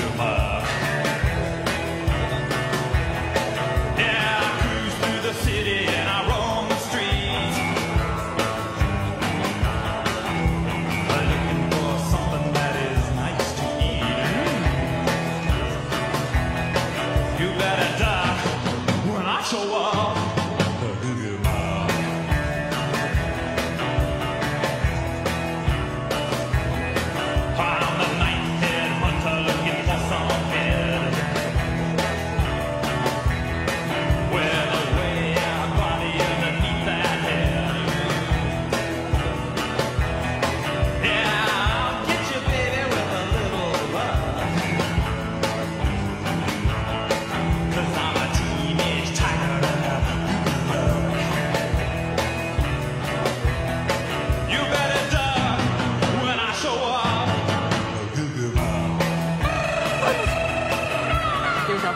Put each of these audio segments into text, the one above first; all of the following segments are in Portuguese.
Puma.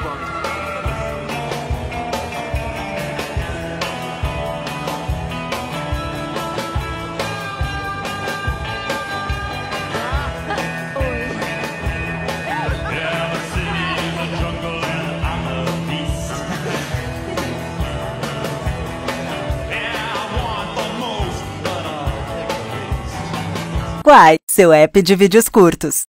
Copacabana. Quai, seu app de vídeos curtos.